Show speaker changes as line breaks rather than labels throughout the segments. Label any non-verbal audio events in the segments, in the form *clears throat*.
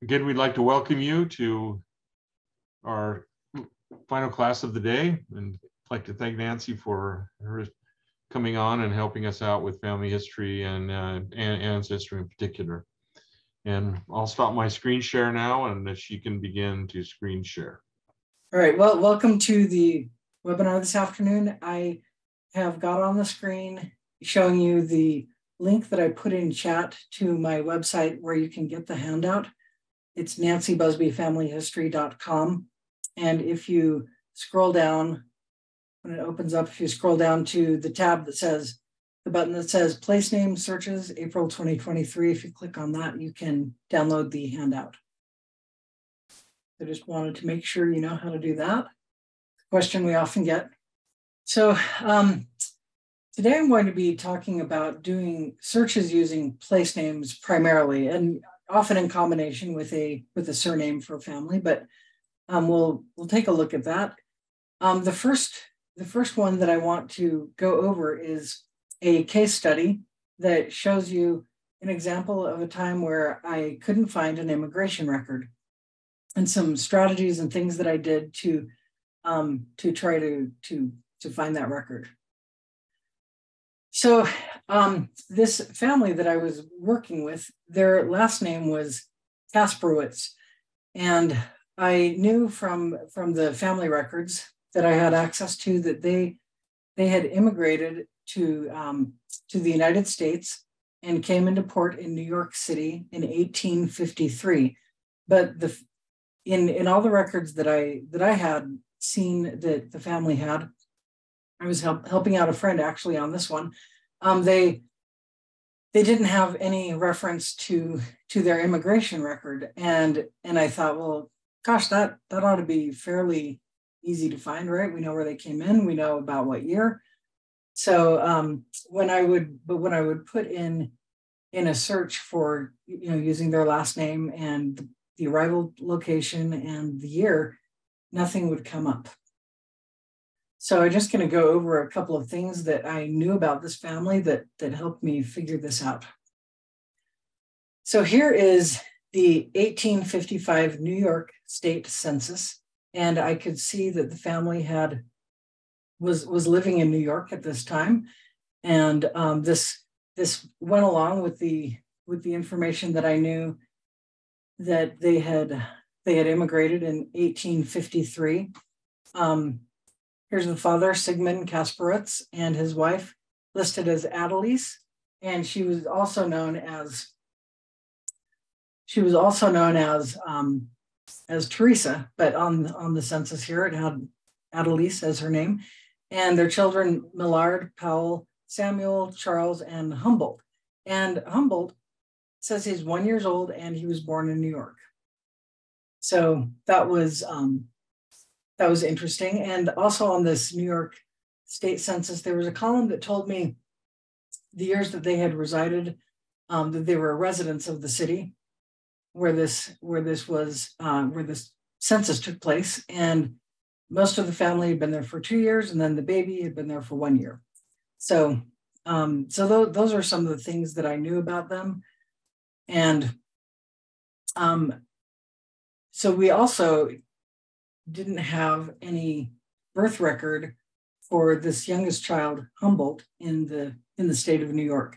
Again, we'd like to welcome you to our final class of the day and I'd like to thank Nancy for her coming on and helping us out with family history and, uh, ancestry in particular. And I'll stop my screen share now and she can begin to screen share.
All right, well, welcome to the webinar this afternoon. I have got on the screen showing you the link that I put in chat to my website where you can get the handout. It's nancybusbyfamilyhistory.com. And if you scroll down, when it opens up, if you scroll down to the tab that says, the button that says place name searches April 2023, if you click on that, you can download the handout. I just wanted to make sure you know how to do that. Question we often get. So um, today I'm going to be talking about doing searches using place names primarily. And often in combination with a with a surname for a family, but um, we'll we'll take a look at that. Um, the first the first one that I want to go over is a case study that shows you an example of a time where I couldn't find an immigration record and some strategies and things that I did to um, to try to to to find that record. So um, this family that I was working with, their last name was Kasperowitz. And I knew from, from the family records that I had access to that they, they had immigrated to, um, to the United States and came into port in New York City in 1853. But the, in, in all the records that I, that I had seen that the family had, I was help, helping out a friend actually on this one. Um, they they didn't have any reference to to their immigration record, and and I thought, well, gosh, that that ought to be fairly easy to find, right? We know where they came in, we know about what year. So um, when I would, but when I would put in in a search for you know using their last name and the arrival location and the year, nothing would come up. So I'm just going to go over a couple of things that I knew about this family that, that helped me figure this out. So here is the 1855 New York State Census, and I could see that the family had was was living in New York at this time, and um, this this went along with the with the information that I knew that they had they had immigrated in 1853. Um, Here's the father, Sigmund Kasparitz, and his wife, listed as Adelise. And she was also known as she was also known as um, as Teresa, but on on the census here it had Adelise as her name, and their children Millard, Powell, Samuel, Charles, and Humboldt. And Humboldt says he's one years old and he was born in New York. So that was um, that was interesting. And also on this New York State Census, there was a column that told me the years that they had resided, um, that they were residents of the city where this where this was uh, where this census took place, and most of the family had been there for two years, and then the baby had been there for one year. So, um, so th- those are some of the things that I knew about them, and um, so we also didn't have any birth record for this youngest child, Humboldt, in the in the state of New York,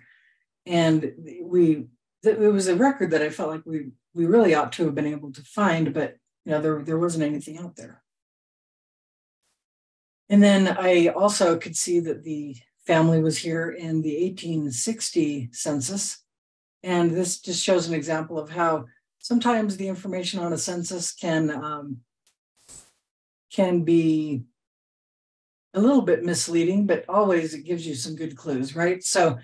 and we it was a record that I felt like we we really ought to have been able to find, but you know there there wasn't anything out there. And then I also could see that the family was here in the 1860 census, and this just shows an example of how sometimes the information on a census can um, can be a little bit misleading, but always it gives you some good clues, right? So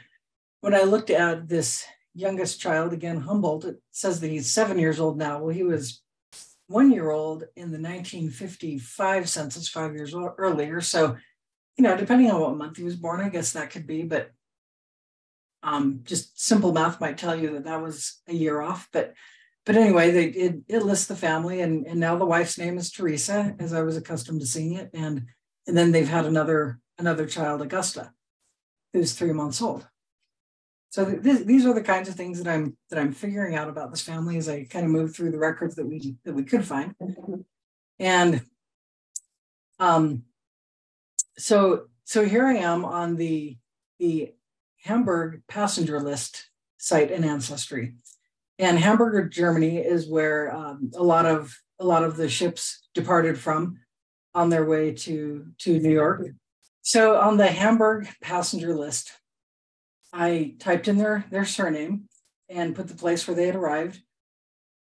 when I looked at this youngest child, again, Humboldt, it says that he's seven years old now. Well, he was one year old in the 1955 census, five years earlier. So, you know, depending on what month he was born, I guess that could be, but um, just simple math might tell you that that was a year off. But but anyway, they, it, it lists the family, and, and now the wife's name is Teresa, as I was accustomed to seeing it, and and then they've had another another child, Augusta, who's three months old. so th- these are the kinds of things that I'm that I'm figuring out about this family as I kind of move through the records that we that we could find. And um, so so here I am on the the Hamburg passenger list site in Ancestry, and Hamburg, Germany, is where um, a lot of a lot of the ships departed from on their way to to New York. So on the Hamburg passenger list, I typed in their their surname and put the place where they had arrived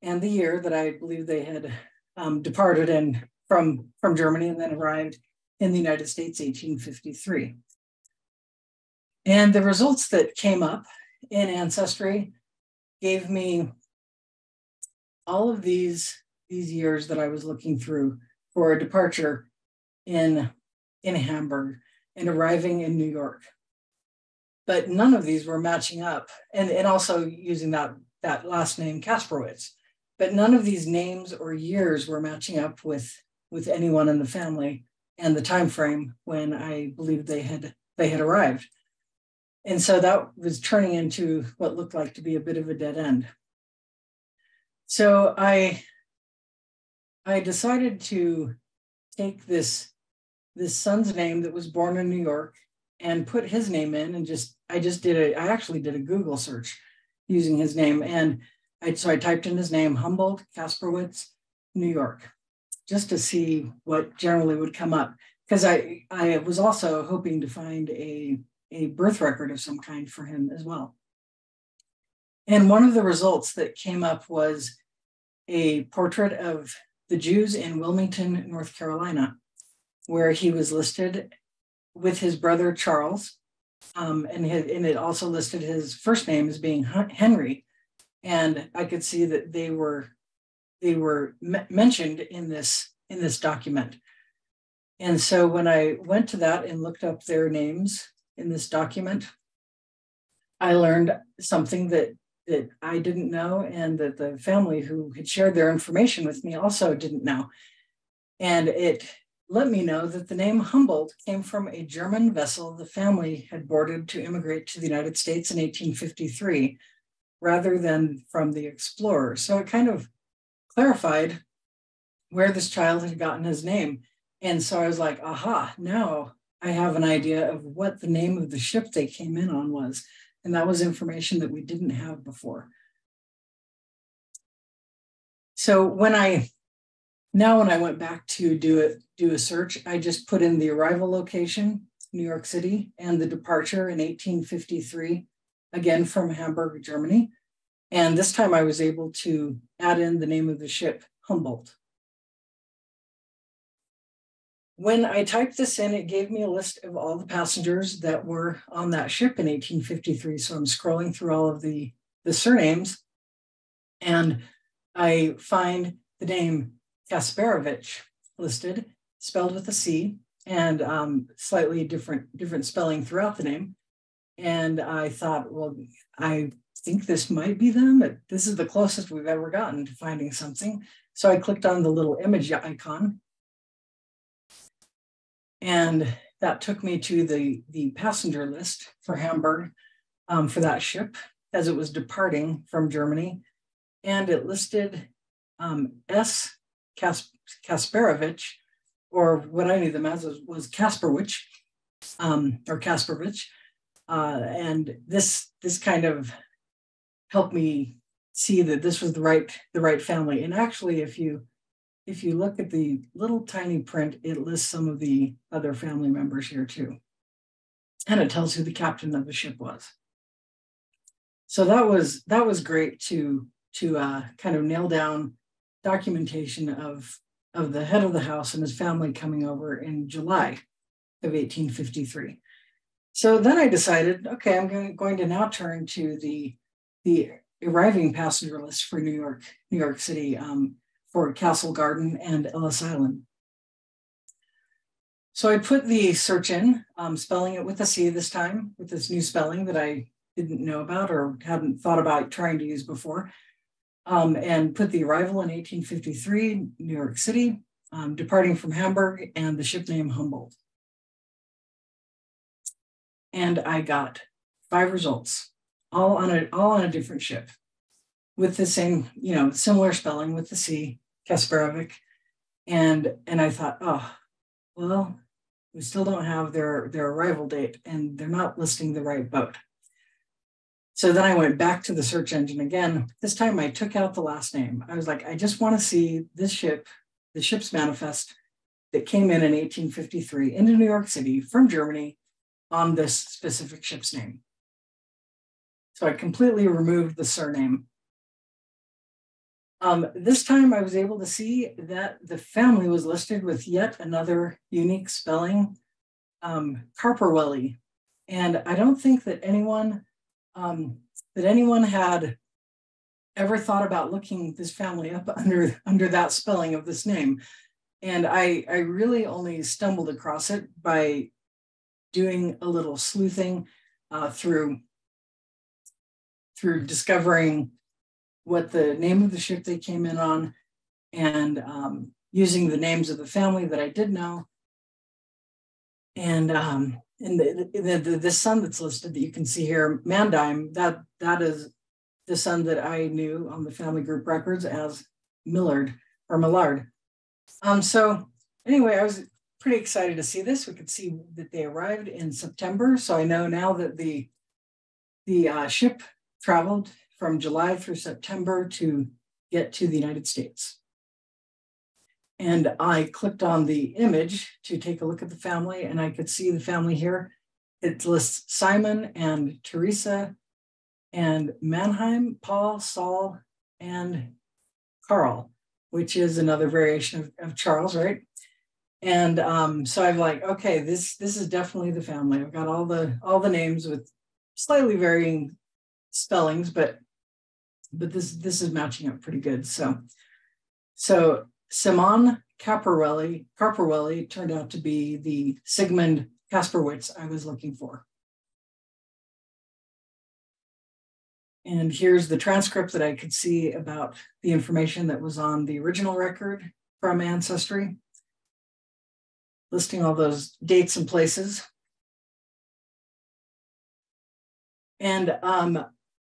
and the year that I believe they had um, departed and from from Germany and then arrived in the United States 1853. And the results that came up in Ancestry gave me all of these, these years that I was looking through for a departure in, in Hamburg and arriving in New York. But none of these were matching up. And, and also using that, that last name, Kasperowitz. But none of these names or years were matching up with, with anyone in the family and the time frame when I believed they had they had arrived. And so that was turning into what looked like to be a bit of a dead end. So I I decided to take this this son's name that was born in New York and put his name in and just I just did a I actually did a Google search using his name and I so I typed in his name Humboldt Kasperowitz New York just to see what generally would come up because I I was also hoping to find a a birth record of some kind for him as well. And one of the results that came up was a portrait of the Jews in Wilmington, North Carolina, where he was listed with his brother Charles. Um, and, his, and it also listed his first name as being Henry. And I could see that they were they were mentioned in this in this document. And so when I went to that and looked up their names in this document, I learned something that that I didn't know and that the family who had shared their information with me also didn't know. And it let me know that the name Humboldt came from a German vessel the family had boarded to immigrate to the United States in 1853 rather than from the explorer. So it kind of clarified where this child had gotten his name. And so I was like, aha, now I have an idea of what the name of the ship they came in on was. And that was information that we didn't have before. So when I now when I went back to do it, do a search, I just put in the arrival location, New York City, and the departure in 1853, again from Hamburg, Germany. And this time I was able to add in the name of the ship, Humboldt. When I typed this in, it gave me a list of all the passengers that were on that ship in 1853. So I'm scrolling through all of the, the surnames and I find the name Kasparovich listed, spelled with a C and um, slightly different, different spelling throughout the name. And I thought, well, I think this might be them. But this is the closest we've ever gotten to finding something. So I clicked on the little image icon. And that took me to the, the passenger list for Hamburg um, for that ship as it was departing from Germany. And it listed um, S. Kas- Kasparovich, or what I knew them as was Kasperwich, um, or Kasperovich. Uh, and this this kind of helped me see that this was the right the right family. And actually, if you if you look at the little tiny print, it lists some of the other family members here too. And it tells who the captain of the ship was. So that was that was great to to uh, kind of nail down documentation of of the head of the house and his family coming over in July of 1853. So then I decided, okay, I'm going, going to now turn to the the arriving passenger list for New York, New York City um, for Castle Garden and Ellis Island. So I put the search in, um, spelling it with a C this time, with this new spelling that I didn't know about or hadn't thought about trying to use before, um, and put the arrival in 1853, New York City, um, departing from Hamburg, and the ship name Humboldt. And I got five results all on a all on a different ship with the same, you know, similar spelling with the C, Kasparovic. And and I thought, oh, well, we still don't have their their arrival date and they're not listing the right boat. So then I went back to the search engine again. This time I took out the last name. I was like, I just want to see this ship, the ship's manifest that came in in 1853 into New York City from Germany on this specific ship's name. So I completely removed the surname. Um, this time I was able to see that the family was listed with yet another unique spelling, um, Carperwelly. And I don't think that anyone um, that anyone had ever thought about looking this family up *laughs* under under that spelling of this name and i i really only stumbled across it by doing a little sleuthing uh, through through discovering what the name of the ship they came in on and um, using the names of the family that i did know and um, and the, the, the, the son that's listed that you can see here, Mandime, that that is the son that I knew on the family group records as Millard or Millard. Um, so anyway, I was pretty excited to see this. We could see that they arrived in September. So I know now that the the uh, ship traveled from July through September to get to the United States. And I clicked on the image to take a look at the family, and I could see the family here. It lists Simon and Teresa and Mannheim, Paul, Saul, and Carl, which is another variation of, of Charles, right? And um, so I'm like, okay, this this is definitely the family. I've got all the all the names with slightly varying spellings, but but this this is matching up pretty good. So so Simon Caparelli, Carparelli turned out to be the Sigmund Kasperwitz I was looking for. And here's the transcript that I could see about the information that was on the original record from Ancestry, listing all those dates and places. And um,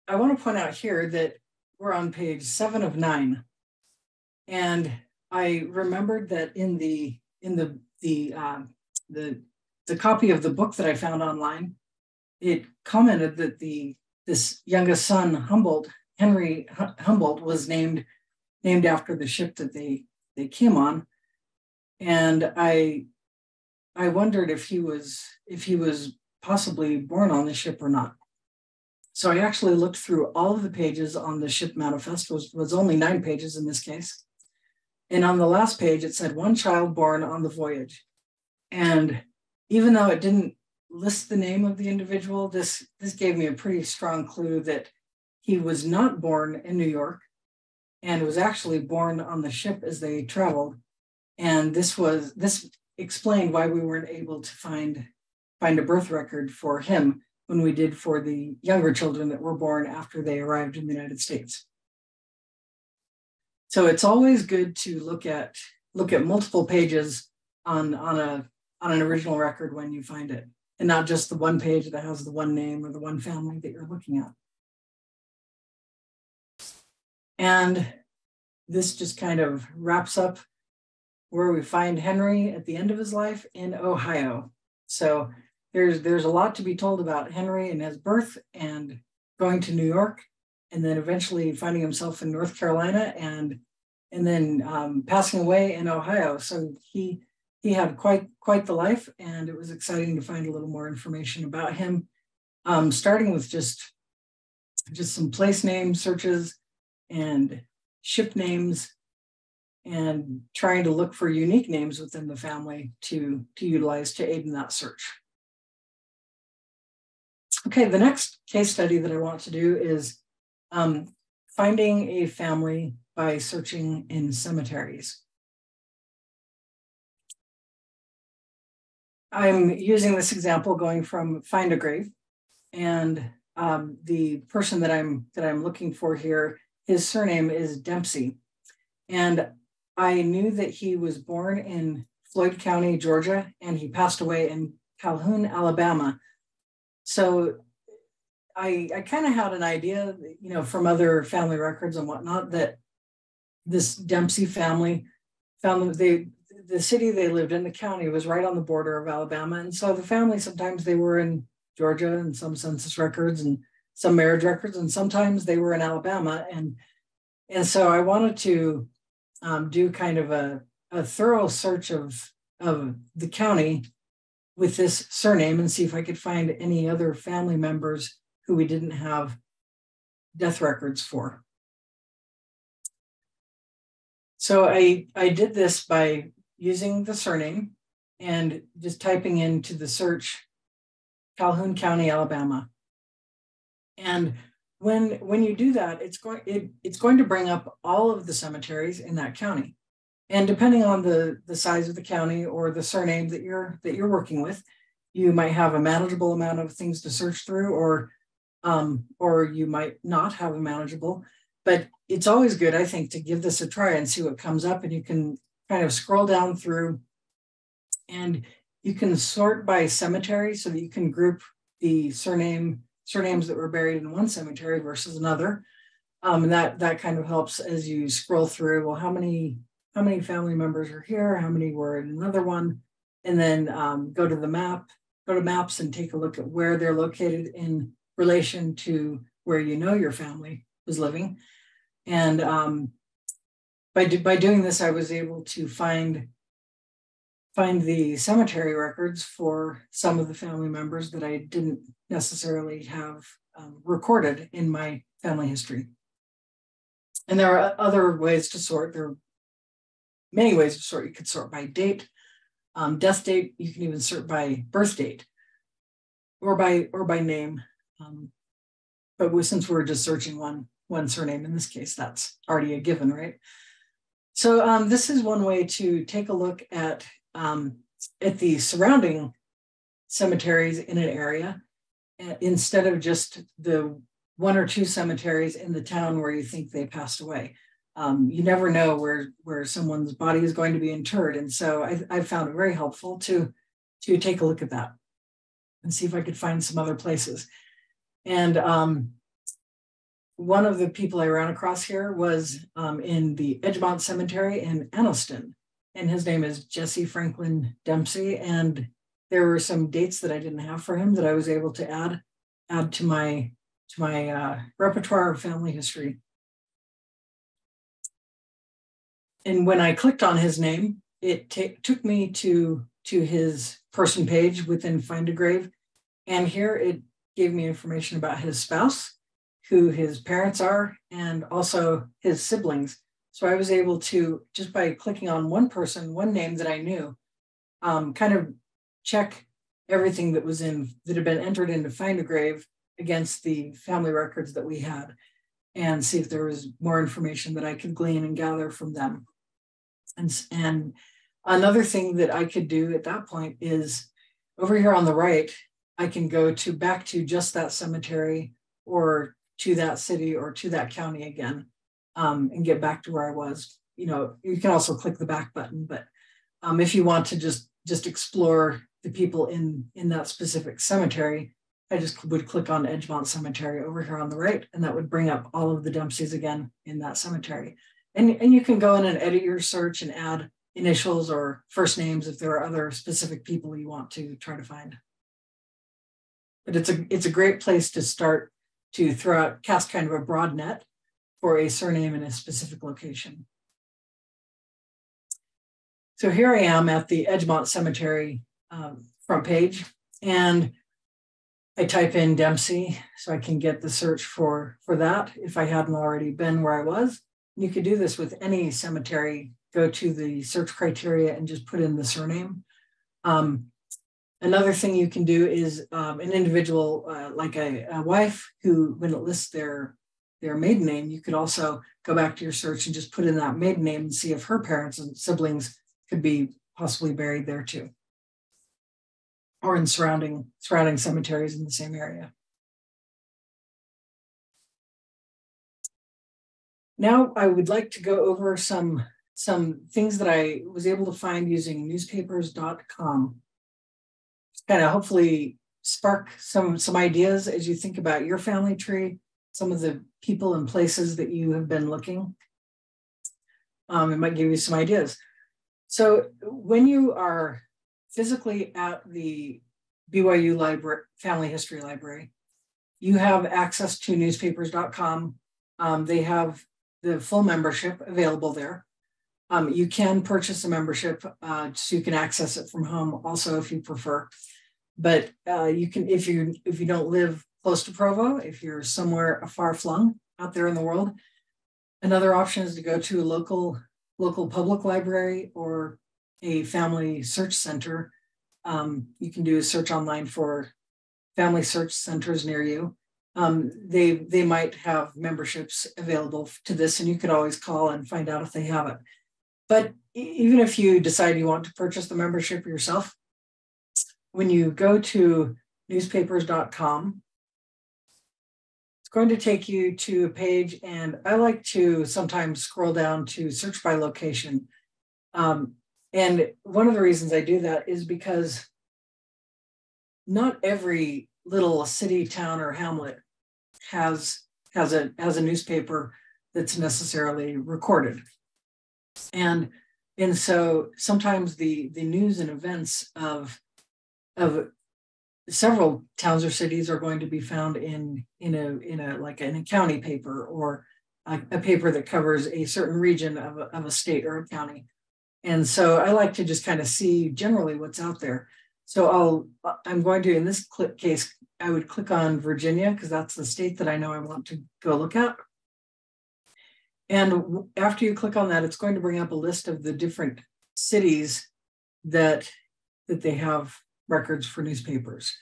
I want to point out here that we're on page seven of nine. And I remembered that in the in the the uh, the the copy of the book that I found online, it commented that the this youngest son Humboldt Henry Humboldt was named named after the ship that they they came on, and I I wondered if he was if he was possibly born on the ship or not. So I actually looked through all of the pages on the ship manifest was was only nine pages in this case and on the last page, it said one child born on the voyage. And even though it didn't list the name of the individual, this, this gave me a pretty strong clue that he was not born in New York and was actually born on the ship as they traveled. And this was this explained why we weren't able to find find a birth record for him when we did for the younger children that were born after they arrived in the United States. So it's always good to look at look at multiple pages on on a on an original record when you find it, and not just the one page that has the one name or the one family that you're looking at. And this just kind of wraps up where we find Henry at the end of his life in Ohio. So there's there's a lot to be told about Henry and his birth and going to New York and then eventually finding himself in North Carolina and and then um, passing away in Ohio. So he he had quite quite the life, and it was exciting to find a little more information about him. Um, starting with just just some place name searches and ship names and trying to look for unique names within the family to, to utilize to aid in that search. Okay, the next case study that I want to do is um, finding a family by searching in cemeteries. I'm using this example going from Find a Grave, and um, the person that I'm that I'm looking for here, his surname is Dempsey, and I knew that he was born in Floyd County, Georgia, and he passed away in Calhoun, Alabama. So I, I kind of had an idea, you know, from other family records and whatnot that this Dempsey family found they the city they lived in, the county was right on the border of Alabama. And so the family sometimes they were in Georgia and some census records and some marriage records, and sometimes they were in Alabama. And and so I wanted to um, do kind of a, a thorough search of of the county with this surname and see if I could find any other family members who we didn't have death records for. So I, I did this by using the surname and just typing into the search Calhoun County, Alabama. And when when you do that, it's going it, it's going to bring up all of the cemeteries in that county. And depending on the, the size of the county or the surname that you're that you're working with, you might have a manageable amount of things to search through, or um, or you might not have a manageable. But it's always good, I think, to give this a try and see what comes up. And you can kind of scroll down through and you can sort by cemetery so that you can group the surname surnames that were buried in one cemetery versus another. Um, and that that kind of helps as you scroll through. Well, how many how many family members are here? How many were in another one? And then um, go to the map, go to maps and take a look at where they're located in relation to where you know your family was living. And um, by, by doing this, I was able to find find the cemetery records for some of the family members that I didn't necessarily have um, recorded in my family history. And there are other ways to sort. There are many ways to sort. You could sort by date, um, death date. You can even sort by birth date, or by or by name. Um, but since we're just searching one one surname in this case, that's already a given, right? So um, this is one way to take a look at um, at the surrounding cemeteries in an area uh, instead of just the one or two cemeteries in the town where you think they passed away. Um, you never know where where someone's body is going to be interred, and so I, I found it very helpful to to take a look at that and see if I could find some other places. And um, one of the people I ran across here was um, in the Edgemont Cemetery in Anniston, and his name is Jesse Franklin Dempsey. And there were some dates that I didn't have for him that I was able to add add to my to my uh, repertoire of family history. And when I clicked on his name, it took me to to his person page within Find a Grave, and here it gave me information about his spouse, who his parents are, and also his siblings. So I was able to, just by clicking on one person, one name that I knew, um, kind of check everything that was in, that had been entered into Find a Grave against the family records that we had and see if there was more information that I could glean and gather from them. And, and another thing that I could do at that point is over here on the right, I can go to back to just that cemetery or to that city or to that county again um, and get back to where I was. You know, you can also click the back button, but um, if you want to just just explore the people in in that specific cemetery, I just would click on Edgemont Cemetery over here on the right, and that would bring up all of the Dempseys again in that cemetery. And, and you can go in and edit your search and add initials or first names if there are other specific people you want to try to find but it's a it's a great place to start to throw out cast kind of a broad net for a surname in a specific location. So here I am at the Edgemont Cemetery um, front page, and I type in Dempsey so I can get the search for for that if I hadn't already been where I was. You could do this with any cemetery. Go to the search criteria and just put in the surname. Um, Another thing you can do is um, an individual, uh, like a, a, wife who, when it lists their their maiden name, you could also go back to your search and just put in that maiden name and see if her parents and siblings could be possibly buried there too, or in surrounding surrounding cemeteries in the same area. Now I would like to go over some some things that I was able to find using newspapers.com kind of hopefully spark some some ideas as you think about your family tree, some of the people and places that you have been looking. Um, it might give you some ideas. So when you are physically at the BYU library, Family History Library, you have access to newspapers.com. Um, they have the full membership available there. Um, you can purchase a membership uh, so you can access it from home also if you prefer. But uh, you can, if you if you don't live close to Provo, if you're somewhere far flung out there in the world, another option is to go to a local local public library or a family search center. Um, you can do a search online for family search centers near you. Um, they they might have memberships available to this, and you could always call and find out if they have it. But even if you decide you want to purchase the membership yourself, when you go to newspapers.com, it's going to take you to a page, and I like to sometimes scroll down to search by location. Um, and one of the reasons I do that is because not every little city, town, or hamlet has has a has a newspaper that's necessarily recorded. And and so sometimes the the news and events of of several towns or cities are going to be found in in a in a like in a county paper or a, a paper that covers a certain region of a, of a state or a county and so i like to just kind of see generally what's out there so i'll i'm going to in this case i would click on virginia because that's the state that i know i want to go look at and after you click on that it's going to bring up a list of the different cities that that they have records for newspapers.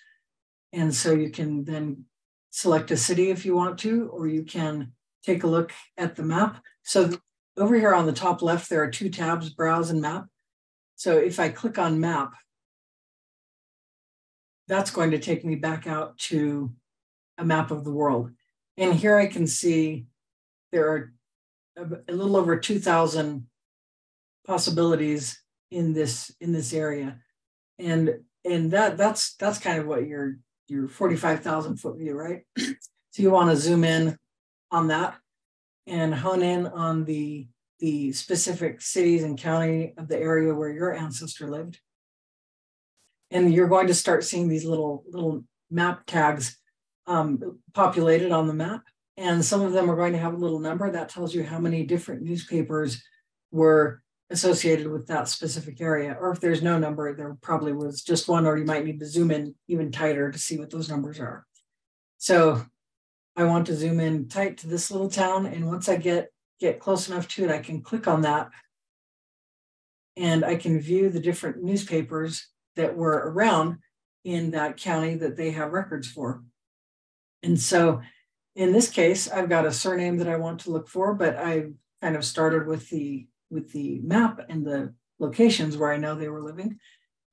And so you can then select a city if you want to, or you can take a look at the map. So over here on the top left, there are two tabs, browse and map. So if I click on map, that's going to take me back out to a map of the world. And here I can see there are a little over 2000 possibilities in this in this area. And and that that's that's kind of what your your 45,000 foot view, right? *clears throat* so you want to zoom in on that and hone in on the the specific cities and county of the area where your ancestor lived. And you're going to start seeing these little little map tags um, populated on the map. And some of them are going to have a little number that tells you how many different newspapers were associated with that specific area. Or if there's no number, there probably was just one, or you might need to zoom in even tighter to see what those numbers are. So I want to zoom in tight to this little town. And once I get, get close enough to it, I can click on that and I can view the different newspapers that were around in that county that they have records for. And so in this case, I've got a surname that I want to look for, but I kind of started with the with the map and the locations where I know they were living.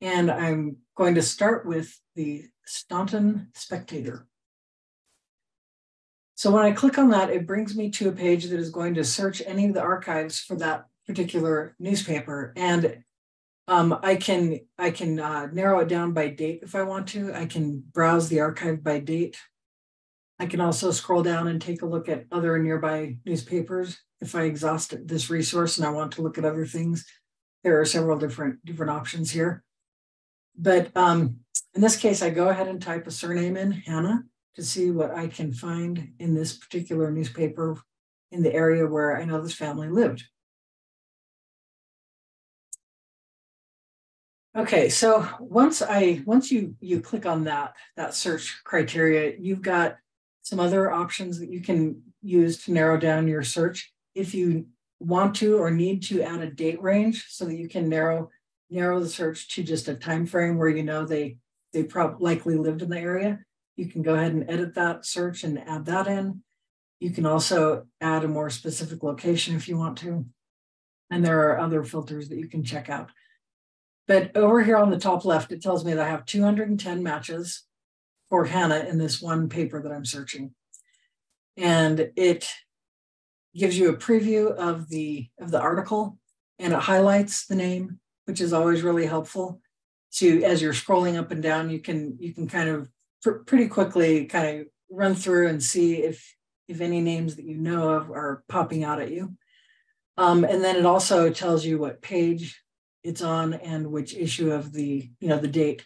And I'm going to start with the Staunton Spectator. So when I click on that, it brings me to a page that is going to search any of the archives for that particular newspaper. And um, I can I can uh, narrow it down by date if I want to. I can browse the archive by date. I can also scroll down and take a look at other nearby newspapers if I exhaust this resource and I want to look at other things, there are several different different options here. But um, in this case, I go ahead and type a surname in, Hannah, to see what I can find in this particular newspaper in the area where I know this family lived. Okay, so once I once you you click on that that search criteria, you've got some other options that you can use to narrow down your search if you want to or need to add a date range so that you can narrow narrow the search to just a time frame where you know they they probably likely lived in the area you can go ahead and edit that search and add that in. You can also add a more specific location if you want to. And there are other filters that you can check out. But over here on the top left it tells me that i have 210 matches for hannah in this one paper that i'm searching. And it gives you a preview of the of the article and it highlights the name which is always really helpful. To as you're scrolling up and down you can you can kind of pr- pretty quickly kind of run through and see if if any names that you know of are popping out at you. Um, and then it also tells you what page it's on and which issue of the, you know, the date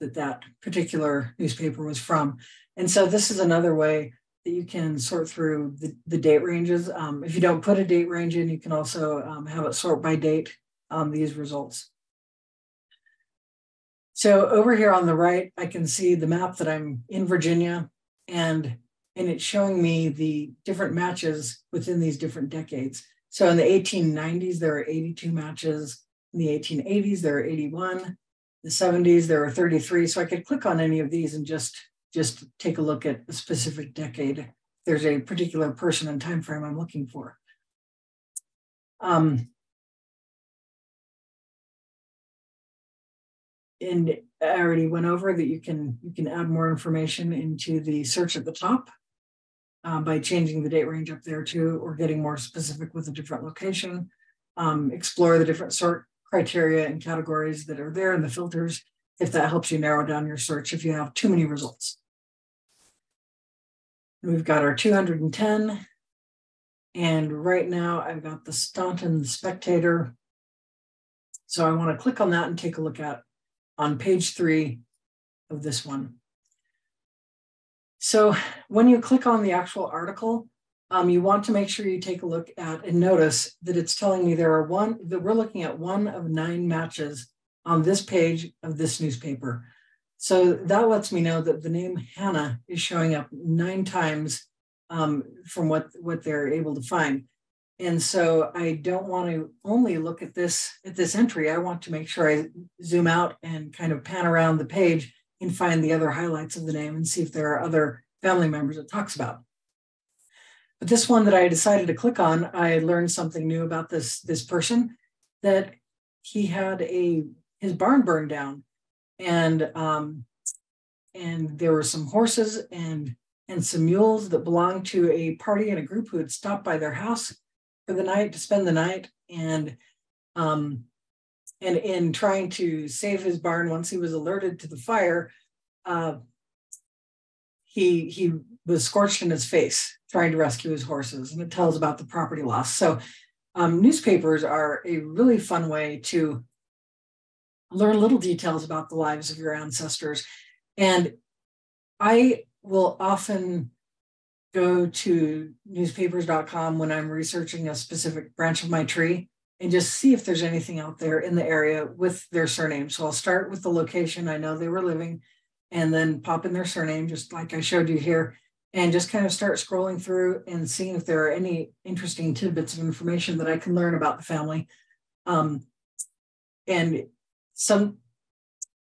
that that particular newspaper was from. And so this is another way that you can sort through the, the date ranges. Um, if you don't put a date range in, you can also um, have it sort by date on these results. So over here on the right, I can see the map that I'm in Virginia and, and it's showing me the different matches within these different decades. So in the 1890s, there are 82 matches. In the 1880s, there are 81. The 70s, there are 33. So I could click on any of these and just, just take a look at a specific decade. There's a particular person and time frame I'm looking for. Um, and I already went over that you can you can add more information into the search at the top uh, by changing the date range up there too, or getting more specific with a different location. Um, explore the different sort criteria and categories that are there in the filters if that helps you narrow down your search if you have too many results. We've got our 210. And right now I've got the Staunton Spectator. So I want to click on that and take a look at on page three of this one. So when you click on the actual article, um, you want to make sure you take a look at and notice that it's telling me there are one, that we're looking at one of nine matches on this page of this newspaper. So that lets me know that the name Hannah is showing up nine times um, from what, what they're able to find. And so I don't want to only look at this at this entry. I want to make sure I zoom out and kind of pan around the page and find the other highlights of the name and see if there are other family members it talks about. But this one that I decided to click on, I learned something new about this, this person that he had a his barn burned down and um, and there were some horses and and some mules that belonged to a party and a group who had stopped by their house for the night to spend the night and um, and in trying to save his barn once he was alerted to the fire uh, he he was scorched in his face trying to rescue his horses and it tells about the property loss. So um, newspapers are a really fun way to learn little details about the lives of your ancestors. And i will often go to newspapers.com when I'm researching a specific branch of my tree and just see if there's anything out there in the area with their surname. So I'll start with the location I know they were living and then pop in their surname, just like I showed you here, and just kind of start scrolling through and seeing if there are any interesting tidbits of information that I can learn about the family. Um, and some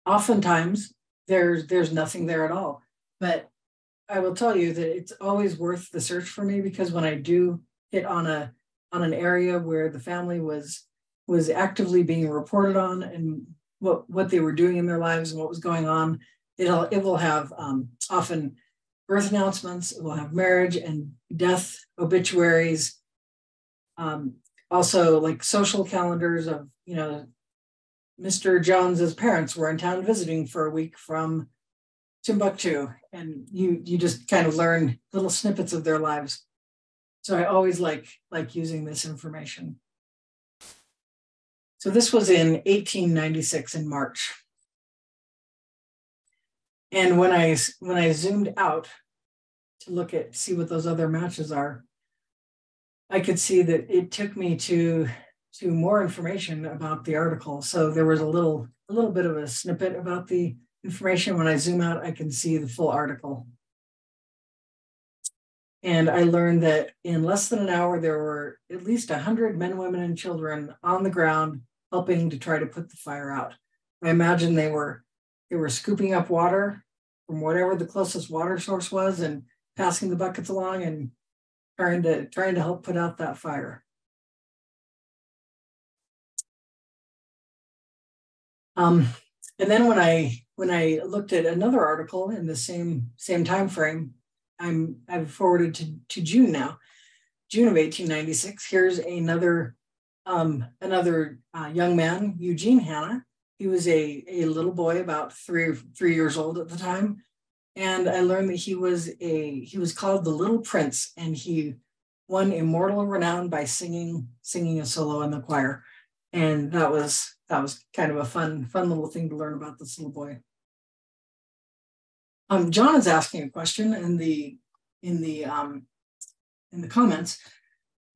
oftentimes there's there's nothing there at all. But I will tell you that it's always worth the search for me because when I do hit on a on an area where the family was was actively being reported on and what what they were doing in their lives and what was going on, it'll it will have um, often birth announcements. It will have marriage and death obituaries. Um, also, like social calendars of you know, Mr. Jones's parents were in town visiting for a week from Timbuktu, and you you just kind of learn little snippets of their lives. So I always like like using this information. So this was in 1896 in March. And when I when I zoomed out to look at see what those other matches are, I could see that it took me to to more information about the article. So there was a little a little bit of a snippet about the information. When I zoom out, I can see the full article. And I learned that in less than an hour, there were at least 100 men, women, and children on the ground helping to try to put the fire out. I imagine they were they were scooping up water from whatever the closest water source was and passing the buckets along and trying to trying to help put out that fire. Um, and then when I when I looked at another article in the same same time frame, I'm I've forwarded to, to June now, June of 1896. Here's another um, another uh, young man, Eugene Hanna. He was a, a little boy, about three three years old at the time, and I learned that he was a he was called the Little Prince, and he won immortal renown by singing singing a solo in the choir, and that was that was kind of a fun fun little thing to learn about this little boy. Um, John is asking a question in the in the um, in the comments.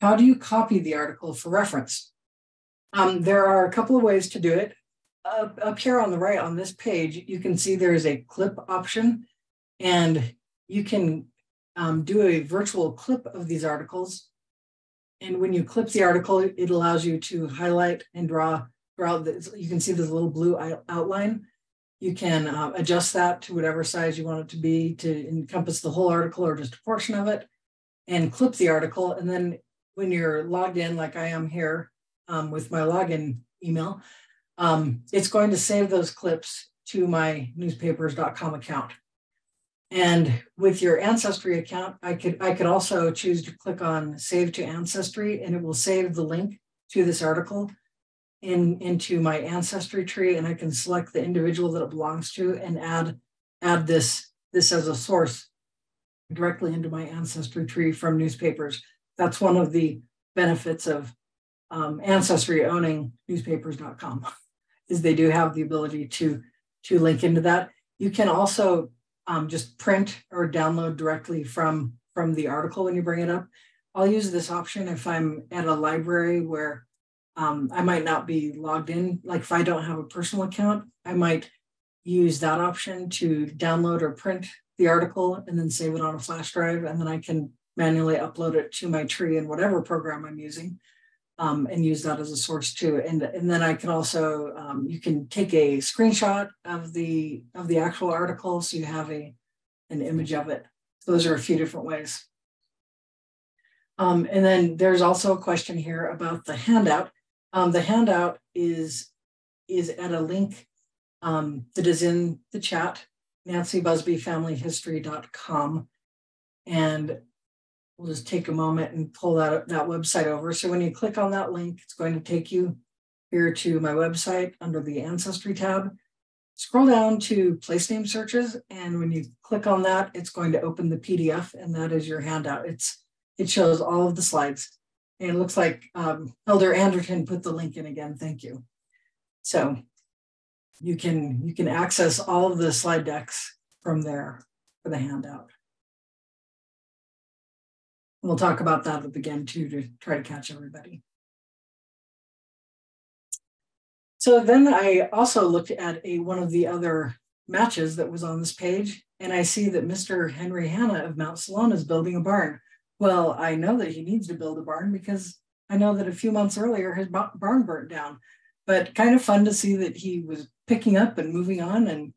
How do you copy the article for reference? Um, there are a couple of ways to do it. Up, here on the right on this page, you can see there is a clip option and you can um, do a virtual clip of these articles. And when you clip the article, it allows you to highlight and draw, the, you can see this little blue outline. You can uh, adjust that to whatever size you want it to be to encompass the whole article or just a portion of it and clip the article. And then when you're logged in, like I am here um, with my login email, um, it's going to save those clips to my newspapers.com account. And with your ancestry account, I could I could also choose to click on save to ancestry and it will save the link to this article in into my ancestry tree and I can select the individual that it belongs to and add add this this as a source directly into my ancestry tree from newspapers. That's one of the benefits of um, ancestry owning newspapers.com *laughs* is they do have the ability to to link into that. You can also um, just print or download directly from from the article when you bring it up. I'll use this option if I'm at a library where um, I might not be logged in. Like if I don't have a personal account, I might use that option to download or print the article and then save it on a flash drive. And then I can manually upload it to my tree in whatever program I'm using um, and use that as a source too. And, and then I can also, um, you can take a screenshot of the, of the actual article. So you have a, an image of it. Those are a few different ways. Um, and then there's also a question here about the handout. Um, the handout is, is at a link um, that is in the chat, nancybusbyfamilyhistory.com. And we'll just take a moment and pull that, that website over. So when you click on that link, it's going to take you here to my website under the Ancestry tab. Scroll down to place name searches, and when you click on that, it's going to open the PDF, and that is your handout. It's It shows all of the slides. And it looks like um, Elder Anderton put the link in again. Thank you. So you can, you can access all of the slide decks from there for the handout. We'll talk about that again too to try to catch everybody. So then I also looked at a one of the other matches that was on this page, and I see that Mr. Henry Hanna of Mount Salona is building a barn. Well, I know that he needs to build a barn because I know that a few months earlier his barn burnt down. But kind of fun to see that he was picking up and moving on and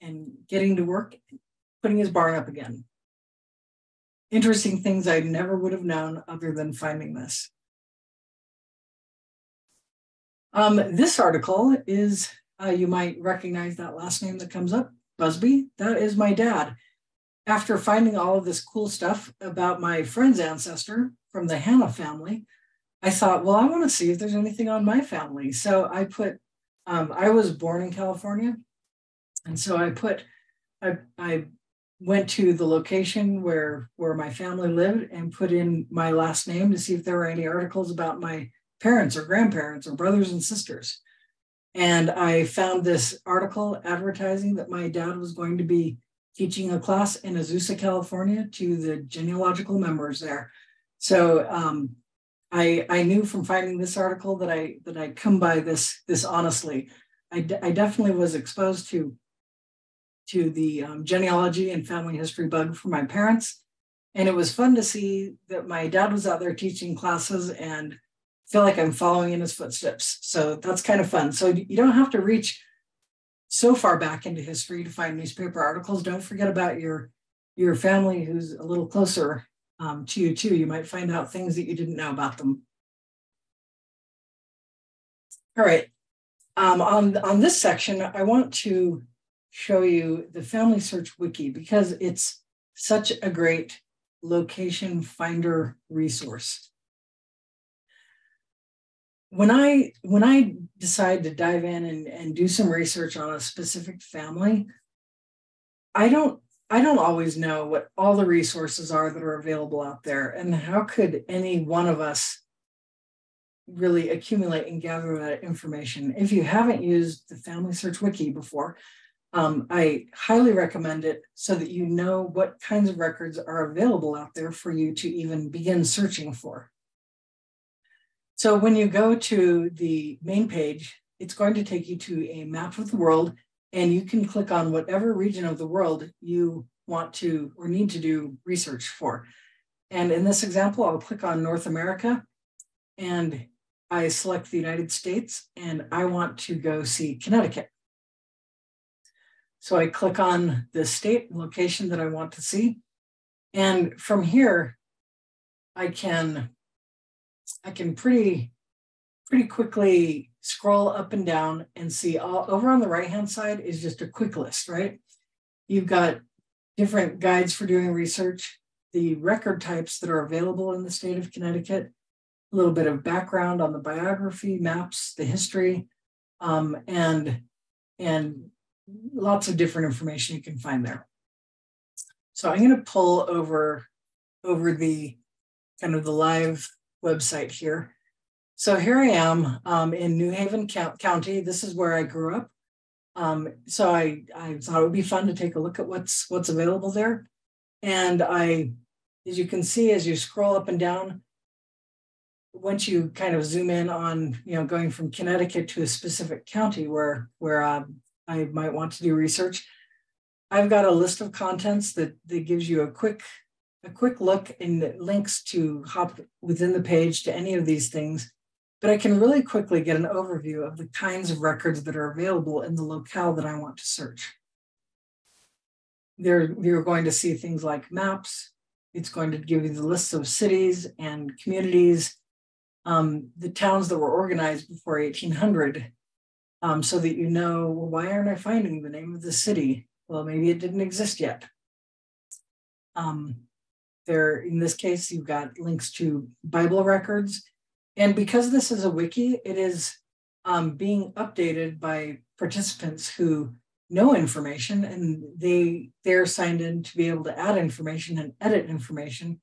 and getting to work, putting his barn up again interesting things I never would have known other than finding this. Um, this article is, uh, you might recognize that last name that comes up, Busby. That is my dad. After finding all of this cool stuff about my friend's ancestor from the Hanna family, I thought, well, I want to see if there's anything on my family. So I put, um, I was born in California. And so I put, I, I went to the location where where my family lived and put in my last name to see if there were any articles about my parents or grandparents or brothers and sisters and i found this article advertising that my dad was going to be teaching a class in azusa california to the genealogical members there so um, I, I knew from finding this article that I that I come by this this honestly. I, I definitely was exposed to to the um, genealogy and family history bug for my parents. And it was fun to see that my dad was out there teaching classes and feel like I'm following in his footsteps. So that's kind of fun. So you don't have to reach so far back into history to find newspaper articles. Don't forget about your your family who's a little closer um, to you too. You might find out things that you didn't know about them. All right. Um, on, on this section, I want to show you the Family Search Wiki because it's such a great location finder resource. When I when I decide to dive in and, and do some research on a specific family, I don't I don't always know what all the resources are that are available out there. And how could any one of us really accumulate and gather that information? If you haven't used the Family Search Wiki before, um, I highly recommend it so that you know what kinds of records are available out there for you to even begin searching for. So when you go to the main page, it's going to take you to a map of the world and you can click on whatever region of the world you want to or need to do research for. And in this example, I'll click on North America and I select the United States and I want to go see Connecticut. So I click on the state location that I want to see. And from here, I can, I can pretty, pretty quickly scroll up and down and see all over on the right hand side is just a quick list, right? You've got different guides for doing research, the record types that are available in the state of Connecticut, a little bit of background on the biography, maps, the history, um, and, and lots of different information you can find there. So I'm going to pull over, over the kind of the live website here. So here I am um, in New Haven County. This is where I grew up. Um, so I, I thought it would be fun to take a look at what's what's available there. And I, as you can see, as you scroll up and down, once you kind of zoom in on, you know, going from Connecticut to a specific county where where um, I might want to do research, I've got a list of contents that that gives you a quick a quick look and links to hop within the page to any of these things but I can really quickly get an overview of the kinds of records that are available in the locale that I want to search. There, you're going to see things like maps. It's going to give you the lists of cities and communities, um, the towns that were organized before 1800, um, so that you know, well, why aren't I finding the name of the city? Well, maybe it didn't exist yet. Um, there, in this case, you've got links to Bible records and because this is a wiki, it is um, being updated by participants who know information and they they're signed in to be able to add information and edit information,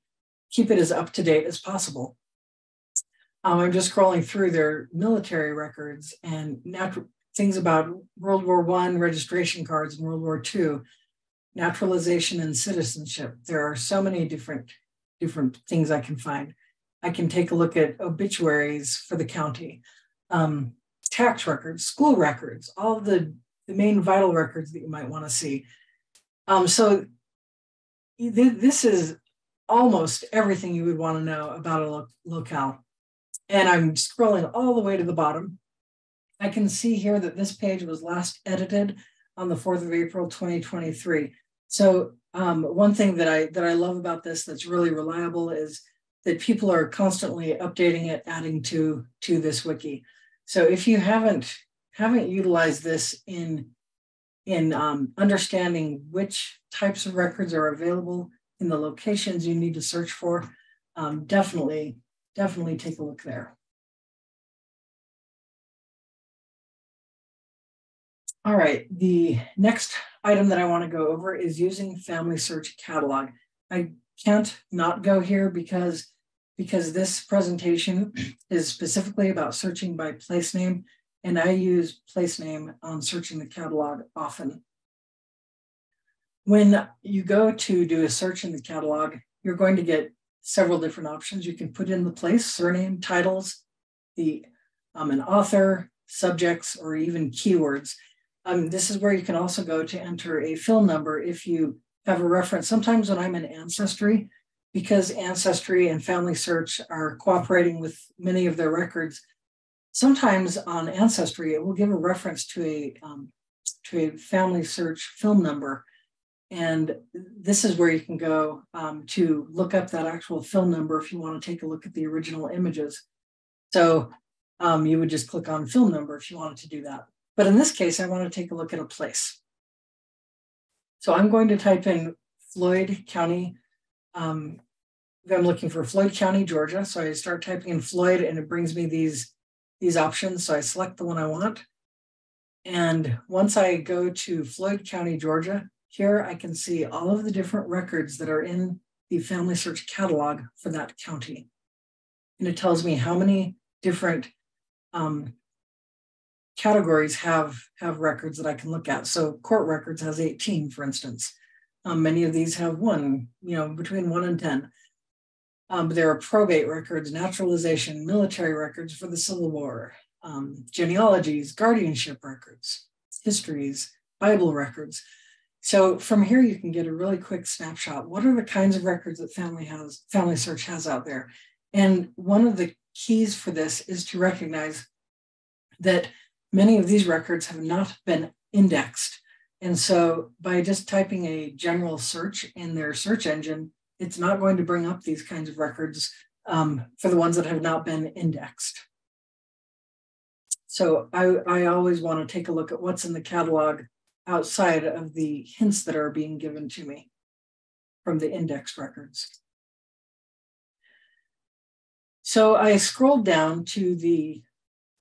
keep it as up to date as possible. Um, I'm just scrolling through their military records and natural things about World War One registration cards and World War II, naturalization and citizenship. There are so many different different things I can find. I can take a look at obituaries for the county, um, tax records, school records, all the, the main vital records that you might want to see. Um, so th- this is almost everything you would want to know about a lo- locale. And I'm scrolling all the way to the bottom. I can see here that this page was last edited on the 4th of April, 2023. So um, one thing that I that I love about this that's really reliable is that people are constantly updating it, adding to to this wiki. So if you haven't haven't utilized this in in um, understanding which types of records are available in the locations you need to search for, um, definitely definitely take a look there. All right, the next item that I want to go over is using Family Search Catalog. I can't not go here because because this presentation *clears throat* is specifically about searching by place name, and I use place name on searching the catalog often. When you go to do a search in the catalog, you're going to get several different options. You can put in the place, surname, titles, the um, an author, subjects, or even keywords. Um, this is where you can also go to enter a film number if you have a reference. Sometimes when I'm in Ancestry, because Ancestry and Family Search are cooperating with many of their records, sometimes on Ancestry, it will give a reference to a, um, to a Family Search film number. And this is where you can go um, to look up that actual film number if you want to take a look at the original images. So um, you would just click on film number if you wanted to do that. But in this case, I want to take a look at a place. So I'm going to type in Floyd County, um, I'm looking for Floyd County, Georgia. So I start typing in Floyd and it brings me these, these options. So I select the one I want. And once I go to Floyd County, Georgia, here I can see all of the different records that are in the Family Search catalog for that county. And it tells me how many different um, categories have, have records that I can look at. So court records has 18, for instance. Um, many of these have one, you know, between one and 10. Um, there are probate records, naturalization, military records for the Civil War, um, genealogies, guardianship records, histories, Bible records. So from here, you can get a really quick snapshot. What are the kinds of records that Family has, Family Search has out there? And one of the keys for this is to recognize that many of these records have not been indexed. And so by just typing a general search in their search engine, it's not going to bring up these kinds of records um, for the ones that have not been indexed. So I, I always want to take a look at what's in the catalog outside of the hints that are being given to me from the indexed records. So I scrolled down to the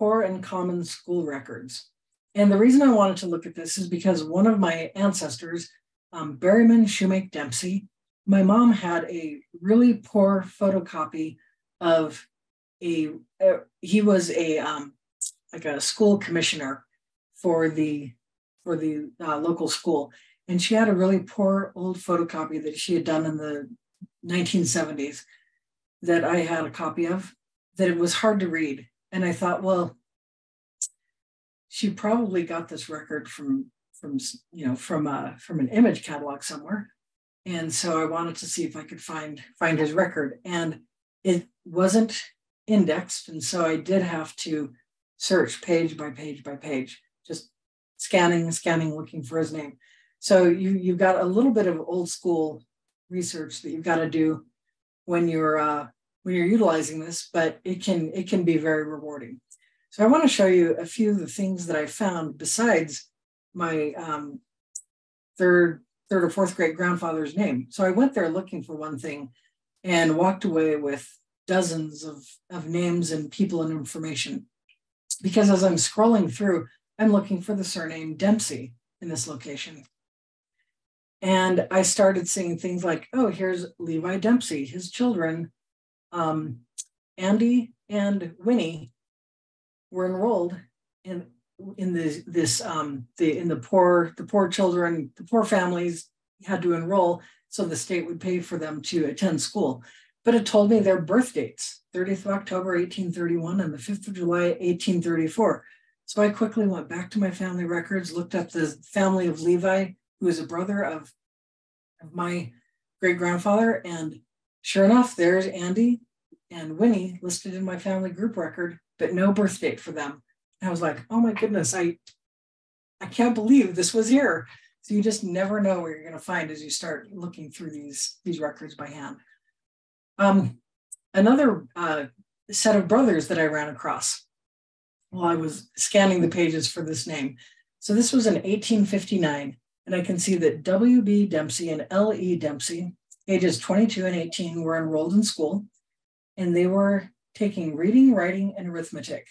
poor and common school records. And the reason I wanted to look at this is because one of my ancestors, um, Berryman Shoemake Dempsey, my mom had a really poor photocopy of a, uh, he was a, um, like a school commissioner for the, for the uh, local school. And she had a really poor old photocopy that she had done in the 1970s that I had a copy of that it was hard to read. And I thought, well, she probably got this record from from you know from a from an image catalog somewhere. And so i wanted to see if i could find find his record. And it wasn't indexed. And so i did have to search page by page by page just scanning scanning looking for his name. So you you've got a little bit of old school research that you've got to do when you're uh, when you're utilizing this but it can it can be very rewarding so I want to show you a few of the things that I found besides my um, third, third or fourth great grandfather's name. So I went there looking for one thing and walked away with dozens of, of names and people and information. Because as I'm scrolling through, I'm looking for the surname Dempsey in this location. And I started seeing things like, oh, here's Levi Dempsey, his children, um, Andy and Winnie were enrolled in in this this um the in the poor the poor children the poor families had to enroll so the state would pay for them to attend school. But it told me their birth dates 30th of october 1831 and the 5th of july 1834 so i quickly went back to my family records looked up the family of levi who is a brother of, of my great grandfather and sure enough there's andy and winnie listed in my family group record but no birth date for them. And I was like, oh my goodness, I I can't believe this was here. So you just never know where you're going to find as you start looking through these these records by hand. Um, another uh, set of brothers that I ran across while I was scanning the pages for this name. So this was in 1859, and I can see that W.B. Dempsey and L.E. Dempsey, ages 22 and 18, were enrolled in school, and they were taking reading, writing, and arithmetic.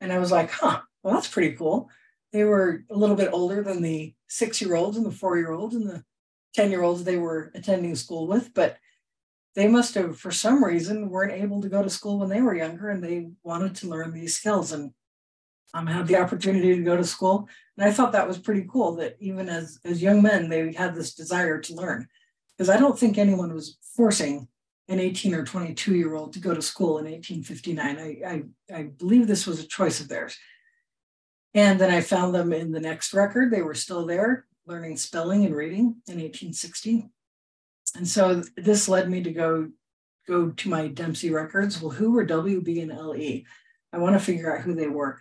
And I was like, huh, well, that's pretty cool. They were a little bit older than the six year olds and the four year olds and the 10 year olds they were attending school with, but they must have, for some reason, weren't able to go to school when they were younger and they wanted to learn these skills and um, had the opportunity to go to school. And I thought that was pretty cool that even as, as young men, they had this desire to learn. Because I don't think anyone was forcing an 18 or 22 year old to go to school in 1859. I, I, I, believe this was a choice of theirs. And then I found them in the next record. They were still there learning spelling and reading in 1860. And so this led me to go, go to my Dempsey records. Well, who were WB and LE? I want to figure out who they were.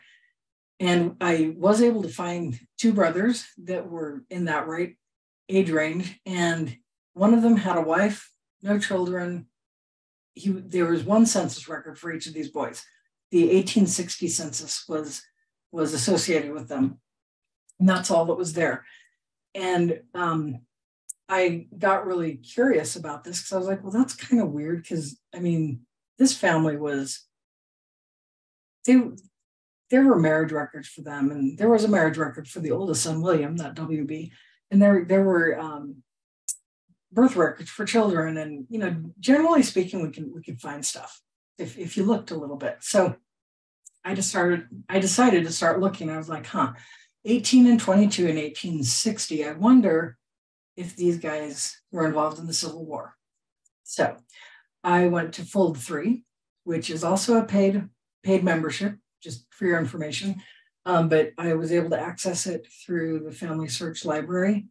And I was able to find two brothers that were in that right age range. And one of them had a wife, no children, he there was one census record for each of these boys. The 1860 census was was associated with them, and that's all that was there. And um, I got really curious about this because I was like, well, that's kind of weird because I mean, this family was they there were marriage records for them, and there was a marriage record for the oldest son, William, that WB. and there there were um, birth records for children, and you know, generally speaking, we can we can find stuff if if you looked a little bit. So I just started. I decided to start looking. I was like, huh, 18 and 22 in 1860. I wonder if these guys were involved in the Civil War. So I went to Fold3, which is also a paid paid membership, just for your information. Um, but I was able to access it through the Family Search Library.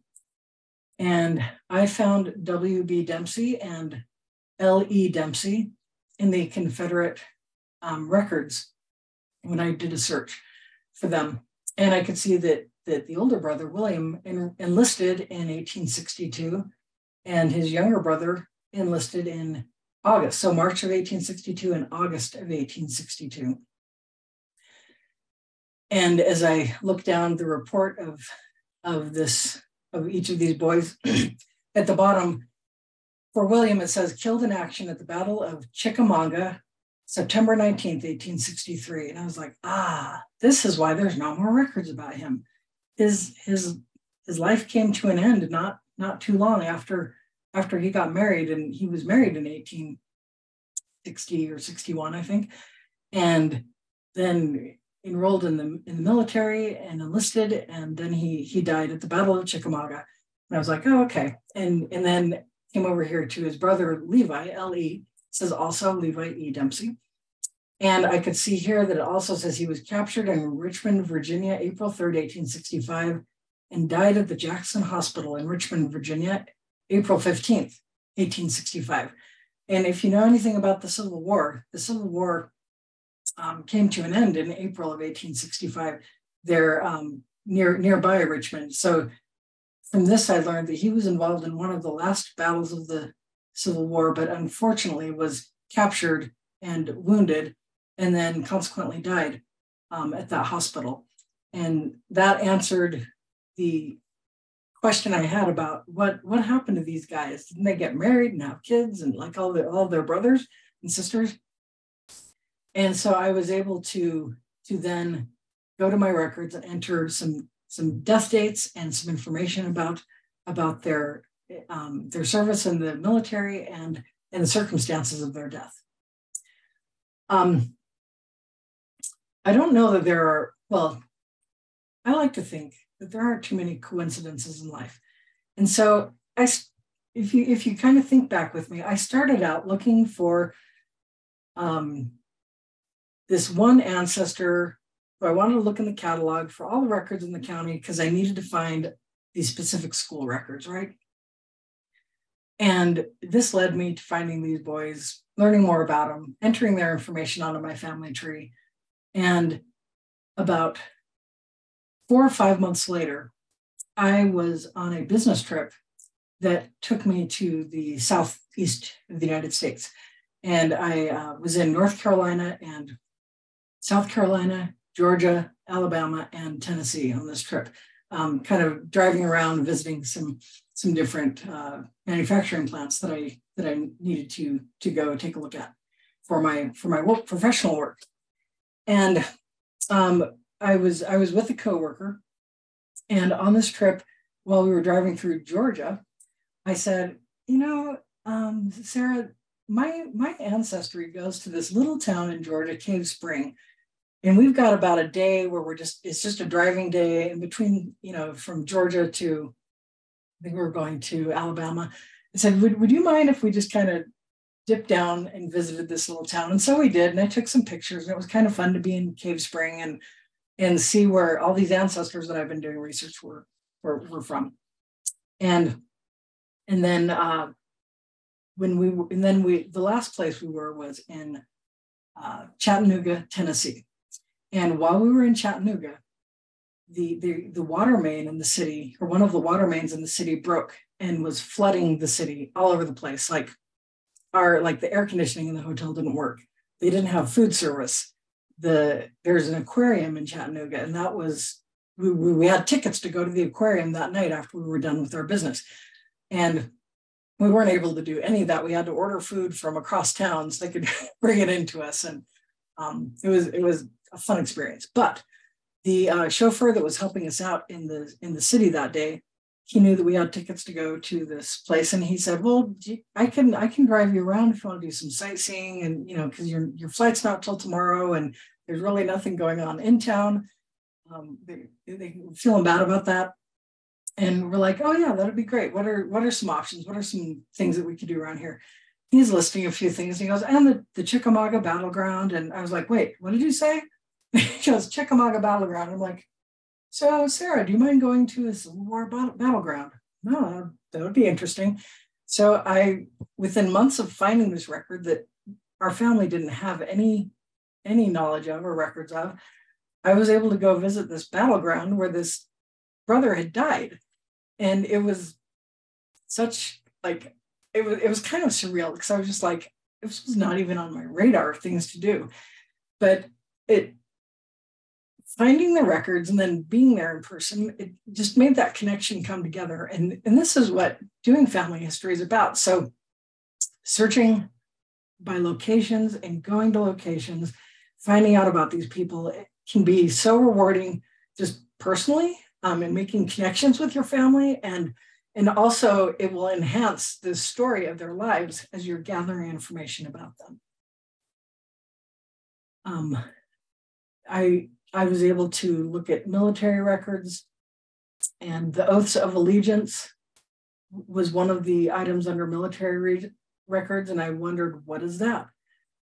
And I found W.B. Dempsey and L.E. Dempsey in the Confederate um, records when I did a search for them. And I could see that, that the older brother, William, en- enlisted in 1862, and his younger brother enlisted in August. So March of 1862 and August of 1862. And as I look down the report of, of this, of each of these boys, *clears throat* at the bottom, for William, it says killed in action at the Battle of Chickamauga, September 19th, 1863. And I was like, ah, this is why there's no more records about him. His his his life came to an end not not too long after after he got married, and he was married in 1860 or 61, I think. And then enrolled in the in the military and enlisted, and then he he died at the Battle of Chickamauga. And I was like, oh, okay. And and then came over here to his brother Levi, L.E. says also Levi E. Dempsey. And I could see here that it also says he was captured in Richmond, Virginia, April 3rd, 1865, and died at the Jackson Hospital in Richmond, Virginia, April 15th, 1865. And if you know anything about the Civil War, the Civil War um, came to an end in April of 1865 there um, near nearby Richmond. So from this, I learned that he was involved in one of the last battles of the Civil War, but unfortunately was captured and wounded, and then consequently died um, at that hospital. And that answered the question I had about what what happened to these guys. Didn't they get married and have kids and like all the all their brothers and sisters? And so I was able to to then go to my records and enter some some death dates and some information about about their um, their service in the military and and the circumstances of their death. Um, I don't know that there are well. I like to think that there aren't too many coincidences in life, and so I, if you if you kind of think back with me, I started out looking for um, this one ancestor who I wanted to look in the catalog for all the records in the county because I needed to find these specific school records, right? And this led me to finding these boys, learning more about them, entering their information onto my family tree. And about four or five months later, I was on a business trip that took me to the southeast of the United States. And I uh, was in North Carolina and South Carolina, Georgia, Alabama, and Tennessee on this trip. Um, kind of driving around, visiting some some different uh, manufacturing plants that I that I needed to to go take a look at for my for my work professional work. And um, I was I was with a coworker, and on this trip, while we were driving through Georgia, I said, you know, um, Sarah, my my ancestry goes to this little town in Georgia, Cave Spring, and we've got about a day where we're just it's just a driving day in between you know from georgia to i think we are going to alabama. I said would, would you mind if we just kind of dipped down and visited this little town? And so we did and i took some pictures and it was kind of fun to be in cave spring and and see where all these ancestors that i've been doing research were were, were from. And and then uh when we and then we the last place we were was in uh, chattanooga tennessee and while we were in Chattanooga, the, the, the water main in the city, or one of the water mains in the city broke and was flooding the city all over the place. Like our like the air conditioning in the hotel didn't work. They didn't have food service. The there's an aquarium in Chattanooga, and that was we, we had tickets to go to the aquarium that night after we were done with our business. And we weren't able to do any of that. We had to order food from across towns. so they could *laughs* bring it into us. And um, it was it was a fun experience. But the uh, chauffeur that was helping us out in the in the city that day he knew that we had tickets to go to this place, and he said, "Well, I can I can drive you around if you want to do some sightseeing, and you know, because your your flight's not till tomorrow, and there's really nothing going on in town." Um, they they feeling bad about that, and we're like, "Oh yeah, that'd be great. What are what are some options? What are some things that we could do around here?" He's listing a few things. He goes, "And the the Chickamauga battleground," and I was like, "Wait, what did you say?" *laughs* he goes, "Chickamauga battleground." I'm like, so, Sarah, do you mind going to Civil War battleground? No, that would be interesting. So, I, within months of finding this record that our family didn't have any any knowledge of or records of, I was able to go visit this battleground where this brother had died, and it was such like it was it was kind of surreal because I was just like this was not even on my radar of things to do, but it finding the records and then being there in person, it just made that connection come together. And, and this is what doing family history is about. So searching by locations and going to locations, finding out about these people can be so rewarding just personally um, and making connections with your family and and also it will enhance the story of their lives as you're gathering information about them. Um, I I was able to look at military records and the oaths of allegiance was one of the items under military re- records. And I wondered, what is that?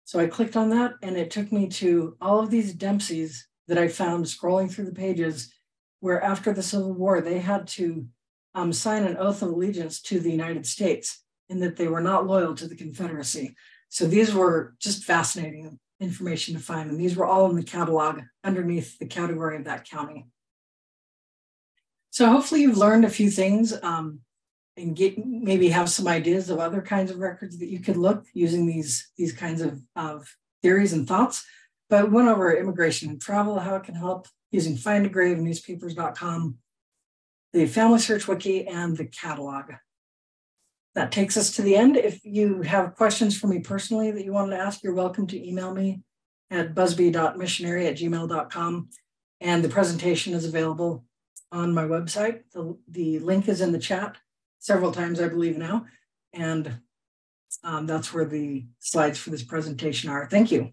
So I clicked on that and it took me to all of these Dempseys that I found scrolling through the pages where after the Civil War, they had to um, sign an oath of allegiance to the United States and that they were not loyal to the Confederacy. So these were just fascinating information to find. And these were all in the catalog underneath the category of that county. So hopefully you've learned a few things um, and get maybe have some ideas of other kinds of records that you could look using these, these kinds of, of theories and thoughts. But went over immigration and travel, how it can help using Find a Grave, newspapers.com, the Family Search Wiki, and the catalog. That takes us to the end. If you have questions for me personally that you wanted to ask, you're welcome to email me at busby.missionary at gmail.com. And the presentation is available on my website. The, the link is in the chat several times, I believe now. And um, that's where the slides for this presentation are. Thank you.